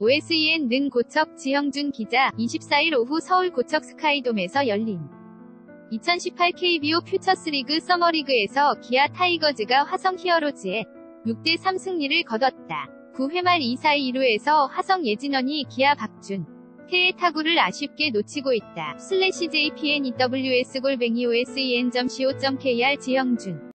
OSEN 능 고척 지형준 기자 24일 오후 서울 고척 스카이돔에서 열린 2018 KBO 퓨처스리그 서머리그에서 기아 타이거즈가 화성 히어로즈에 6대3 승리를 거뒀다. 9회 말 2사 2루에서 화성 예진원이 기아 박준태의 타구를 아쉽게 놓치고 있다. 슬래시 JPNEWS 골뱅이 OSEN.co.kr 지형준